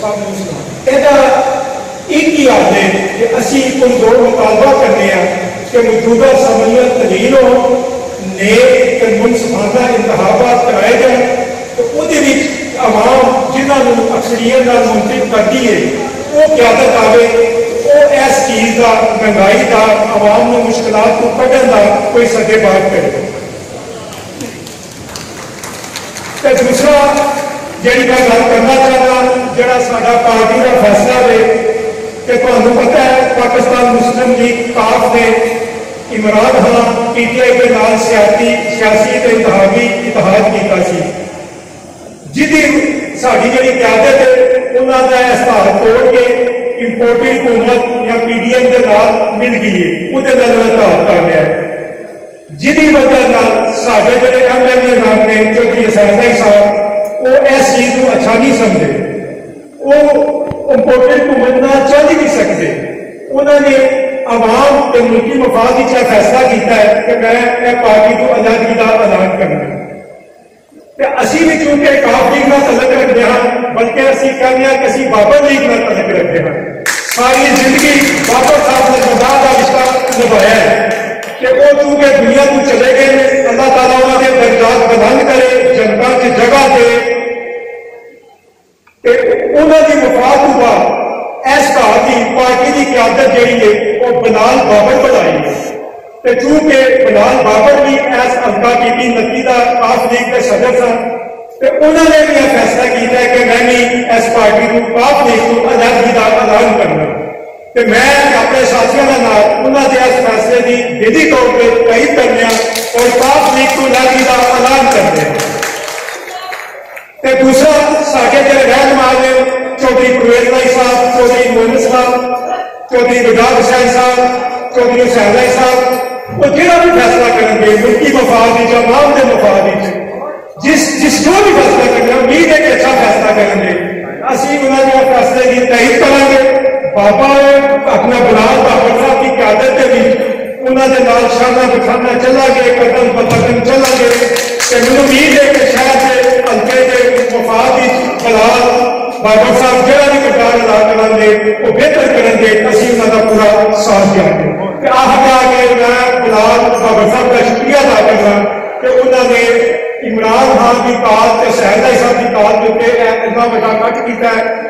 ਸਭ ਨੂੰ ਸੁਣਾ ਇਹਦਾ ਇੱਕ ਹੀ ਆਦੇ ਕਿ ਅਸੀਂ ਕੋਈ ਦੋ ਮੁਤਾਲਬਾ ਕਰਨੇ ਆ ਕਿ ਮੌਜੂਦਾ ਸਮਲੀਆਂ ਤਲੀਲੋਂ ਨੇ ਕਿ ਮੁਨਸਫਾਨਾ ਇੰਤਖਾਬਾਤ ਕਰਾਏ ਜਾਣ ਤੇ ਉਹਦੇ ਵਿੱਚ ਆਵਾਮ ਜਿਨ੍ਹਾਂ ਨੂੰ ਅਕਸਰੀਅਤ ਨਾਲ ਮੁੰਤਖਬ ਕਰਦੀ ਹੈ ਉਹ ਕਿਆਦਤ ਆਵੇ ਉਹ ਇਸ ਚੀਜ਼ ਦਾ ਮਹਿੰਗਾਈ ਦਾ ਆਵਾਮ ਨੂੰ ਮੁਸ਼ਕਲਾਂ ਤੋਂ ਕੱਢਣ ਦਾ ਕੋਈ ਸੱਦੇਬਾਜ਼ ਕਰੇ ਜਿਹੜਾ ਸਾਡਾ ਪਾਰਟੀ ਦਾ ਫੈਸਲਾ ਹੈ ਕਿ ਤੁਹਾਨੂੰ ਪਤਾ ਹੈ ਪਾਕਿਸਤਾਨ ਮੁਸਲਿਮ ਲੀਗ ਕਾਫ ਨੇ ਇਮਰਾਨ ਖਾਨ ਪੀਟੀਆਈ ਦੇ ਨਾਲ ਸਿਆਸੀ ਸਿਆਸੀ ਤੇ ਇਤਿਹਾਦੀ ਇਤਿਹਾਦ ਕੀਤਾ ਸੀ ਜਿਹਦੀ ਸਾਡੀ ਜਿਹੜੀ ਕਿਆਦਤ ਹੈ ਉਹਨਾਂ ਦਾ ਇਸਤਾਰ ਤੋੜ ਕੇ ਇੰਪੋਰਟਿੰਗ ਹਕੂਮਤ ਜਾਂ ਪੀਡੀਐਮ ਦੇ ਨਾਲ ਮਿਲ ਗਈ ਹੈ ਉਹਦੇ ਨਾਲ ਇਤਿਹਾਦ ਕਰ ਲਿਆ ਜਿਹਦੀ ਵਜ੍ਹਾ ਨਾਲ ਸਾਡੇ ਜਿਹੜੇ ਐਮਐਲਏ ਨਾਮ ਨੇ ਚੌਧਰੀ ਹਸੈਨ ਸਾਹਿਬ ਉਹ ਇਸ ਚੀਜ਼ ਨੂੰ ਅੱਛਾ ਨਹੀਂ ਸਮਝਦੇ ਉਹ ਇੰਪੋਰਟੈਂਟ ਹਕੂਮਤ ਨਾਲ ਚੱਲ ਹੀ ਨਹੀਂ ਸਕਦੇ ਉਹਨਾਂ ਨੇ ਆਵਾਮ ਤੇ ਮੁਲਕੀ ਮਫਾਦ ਵਿੱਚ ਇਹ ਫੈਸਲਾ ਕੀਤਾ ਹੈ ਕਿ ਮੈਂ ਇਹ ਪਾਰਟੀ ਤੋਂ ਆਜ਼ਾਦੀ ਦਾ ਐਲਾਨ ਕਰਨਾ ਤੇ ਅਸੀਂ ਵੀ ਕਿਉਂਕਿ ਕਾਫੀ ਨਾਲ ਤਲਕ ਰੱਖਦੇ ਹਾਂ ਬਲਕਿ ਅਸੀਂ ਕਹਿੰਦੇ ਹਾਂ ਕਿ ਅਸੀਂ ਬਾਬਾ ਲੀਗ ਨਾਲ ਤਲਕ ਰੱਖਦੇ ਹਾਂ ਸਾਰੀ ਜ਼ਿੰਦਗੀ ਬਾਬਾ ਸਾਹਿਬ ਨੇ ਖੁਦਾ ਦਾ ਰਿਸ਼ਤਾ ਨਿਭਾਇਆ ਹੈ ਕਿ ਉਹ ਕਿਉਂਕਿ ਦੁਨੀਆ ਤੋਂ ਚਲੇ ਗਏ ਨੇ ਅੱਲਾਹ ਤਾਲਾ ਉਹਨਾਂ ਦੇ ਦਰਜਾਤ ਬੁਲੰਦ ਕਰੇ ਜਨਤਾ ਦੀ ਜਗ੍ਹਾ ਤੇ ਤੇ ਉਹਨਾਂ ਦੀ ਵਫਾਤ ਤੋਂ ਬਾਅਦ ਇਸ ਘਰ ਦੀ ਪਾਰਟੀ ਦੀ ਕਿਆਦਤ ਜਿਹੜੀ ਹੈ ਉਹ ਬਲਾਲ ਬਾਬਰ ਬਣਾਈ ਹੈ ਤੇ ਚੂੰਕਿ ਬਲਾਲ ਬਾਬਰ ਵੀ ਇਸ ਹਲਕਾ ਕੀਤੀ ਨੱਤੀ ਦਾ ਕਾਫ ਲੀਗ ਦੇ ਸਦਰ ਸਨ ਤੇ ਉਹਨਾਂ ਨੇ ਵੀ ਇਹ ਫੈਸਲਾ ਕੀਤਾ ਕਿ ਮੈਂ ਵੀ ਇਸ ਪਾਰਟੀ ਨੂੰ ਕਾਫ ਲੀਗ ਤੋਂ ਆਜ਼ਾਦੀ ਦਾ ਐਲਾਨ ਕਰਨਾ ਤੇ ਮੈਂ ਆਪਣੇ ਸਾਥੀਆਂ ਦੇ ਨਾਲ ਉਹਨਾਂ ਦੇ ਇਸ ਫੈਸਲੇ ਦੀ ਵਿਧੀ ਤੌਰ ਤੇ ਤਾਇਦ ਕਰਨਿਆ ਔਰ ਕਾਫ ਲੀਗ ਤੋਂ ਆਜ਼ਾਦੀ ਦਾ ਐਲਾਨ ਕਰਦੇ ਹਾਂ ਤੇ ਦੂਸਰਾ ਸਾਡੇ ਜਿਹੜੇ ਰਹਿਨਮਾਰ ਨੇ चौधरी परवेज भाई साहब चौधरी मोहन साहब चौधरी गुजार हुसैन साहब चौधरी हुसैन भाई साहब वो जो भी फैसला करेंगे मुल्की मफाद या आवाम के मफाद जिस जिस जो भी फैसला करना उम्मीद है कि अच्छा फैसला करेंगे असं उन्होंने फैसले की तहत करा बाबा अपना बुलाल बाबा साहब की क्यादत के बीच। उन्होंने शाना बिठा ਬਾਬਾ ਸਾਹਿਬ ਜਿਹੜਾ ਵੀ ਕਿਰਦਾਰ ਅਦਾ ਕਰਾਂਗੇ ਉਹ ਬਿਹਤਰ ਕਰਨਗੇ ਅਸੀਂ ਉਹਨਾਂ ਦਾ ਪੂਰਾ ਸਾਥ ਦਿਆਂਗੇ ਤੇ ਆਹ ਜਾ ਕੇ ਮੈਂ ਬਲਾਲ ਬਾਬਾ ਸਾਹਿਬ ਦਾ ਸ਼ੁਕਰੀਆ ਅਦਾ ਕਰਨਾ ਕਿ ਉਹਨਾਂ ਨੇ ਇਮਰਾਨ ਖਾਨ ਦੀ ਕਾਲ ਤੇ ਸਹਿਦਾ ਸਾਹਿਬ ਦੀ ਕਾਲ ਦੇ ਉੱਤੇ ਇਹ ਇੰਨਾ ਵੱਡਾ ਕੱਟ ਕੀਤਾ ਹੈ